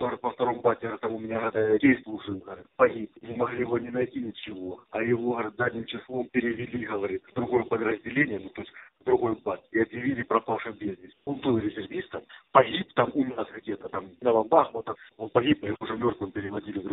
во втором бате, там у меня говорит, кейс слушаю, говорит, погиб. Не могли его не найти ничего. А его, говорит, задним числом перевели, говорит, в другое подразделение, ну, то есть в другой бат, и объявили пропавшим без вести. Он был резервистом, погиб там у нас где-то, там, на Бахмута, он погиб, а и уже мертвым переводили в.